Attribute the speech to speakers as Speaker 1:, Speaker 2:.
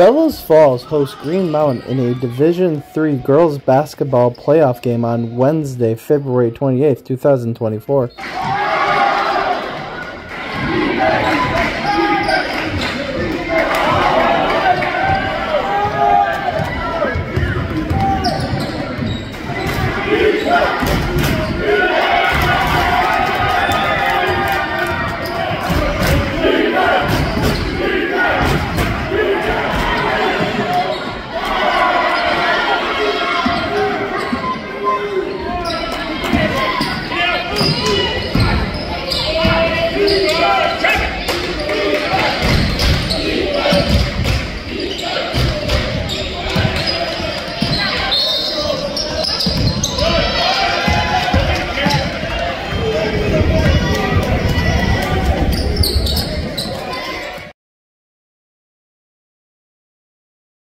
Speaker 1: Bellows Falls hosts Green Mountain in a Division III girls basketball playoff game on Wednesday, February 28, 2024. Yeah.